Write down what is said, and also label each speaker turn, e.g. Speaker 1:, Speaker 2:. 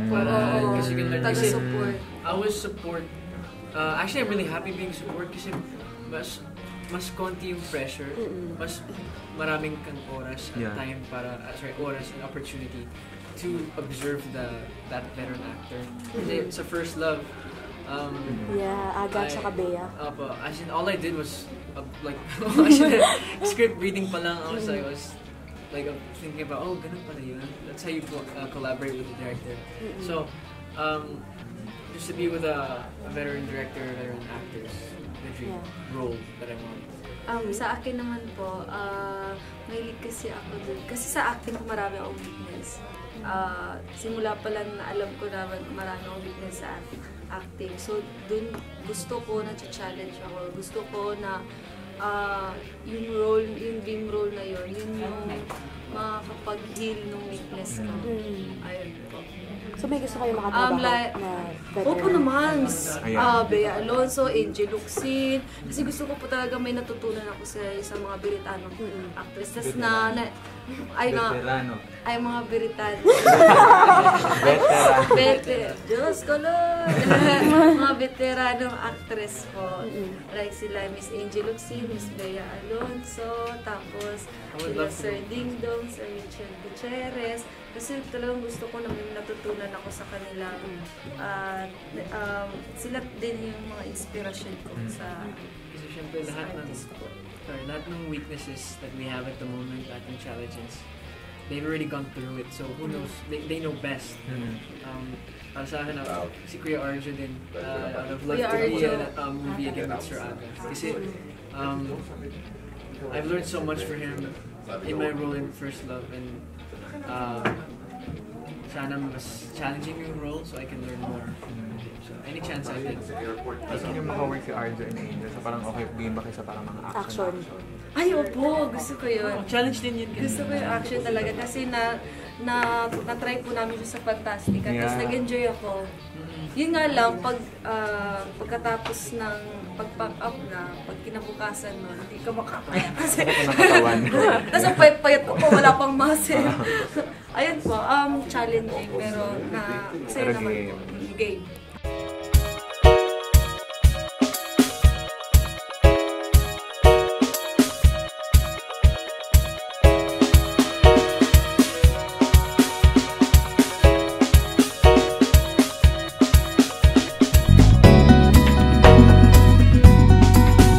Speaker 1: Mm. support. Oo, kasi ganun. Kasi support. I was support. Uh, actually, I'm really happy being support kasi mas mas konti yung pressure, mas maraming kang oras at
Speaker 2: yeah.
Speaker 1: time para, uh, sorry, oras and opportunity to observe the that veteran actor. Kasi sa first love, um,
Speaker 3: yeah, Aga tsaka Bea.
Speaker 1: Opo, as in, all I did was, uh, like, script reading pa lang, I was like, I was like, uh, thinking about, oh, ganun pala yun. That's how you uh, collaborate with the director. So, um, just to be with a, a veteran director, veteran actors, the dream
Speaker 3: Yeah.
Speaker 1: role that I want.
Speaker 4: Um, sa akin naman po, ah mahilig kasi ako dun. Kasi sa acting ko marami akong weakness. Ah, simula pa lang na alam ko na marami akong weakness sa act- acting. So, dun gusto ko na challenge ako. Gusto ko na ah, yung role, yung dream role na yun, yun yung makakapag-heal ng weakness ko.
Speaker 3: Mm.
Speaker 4: Ayun po.
Speaker 3: So may gusto kayo makatrabaho
Speaker 4: Um, like,
Speaker 3: na
Speaker 4: Opo
Speaker 3: veteran?
Speaker 4: naman. Ah, Bea Alonso, Angel Luxin. Kasi gusto ko po talaga may natutunan ako sa sa mga Biritanong actress. Tas na, na ay mga
Speaker 2: Veterano.
Speaker 4: ay mga Biritan. Bete. Diyos ko Lord. mga veteranong actress po. Like sila Miss Angel Luxin, Miss Bea Alonso, tapos sila Sir Ding Dong, Sir Richard Gutierrez. Kasi talagang gusto ko na may natutunan ako sa kanila. At um, sila din yung mga inspirasyon ko sa,
Speaker 1: Kasi syempre, lahat ng, sorry, lahat ng weaknesses that we have at the moment, lahat ng challenges, they've already gone through it. So, who knows? They, they know best.
Speaker 2: Mm.
Speaker 1: Um, para sa akin, uh, si Kuya Arjo din, uh, out of love to be
Speaker 4: Arjo.
Speaker 1: in a um, movie again with Sir Aga. Kasi, um, I've learned so much for him in my role in First Love and uh, sana mas challenging yung role so I can learn more. So, any chance I get.
Speaker 2: Gusto niyo makawork si Arjo and Angel so parang okay, game ba kayo sa parang mga action?
Speaker 3: Action.
Speaker 4: Ay, opo! Gusto ko yun.
Speaker 1: Oh, challenge din yun.
Speaker 4: Gusto ko yung action talaga kasi na na na-try po namin siya sa Fantastica. Tapos
Speaker 2: Yeah.
Speaker 4: nag-enjoy ako. Yun nga lang, pag ah, pagkatapos ng pag-pack up na, pag kinabukasan nun, hindi ka makakaya kasi. Tapos ang payat-payat ko po, wala pang muscle. Ayun po, um, challenging pero na
Speaker 2: Pero
Speaker 4: naman po. Game.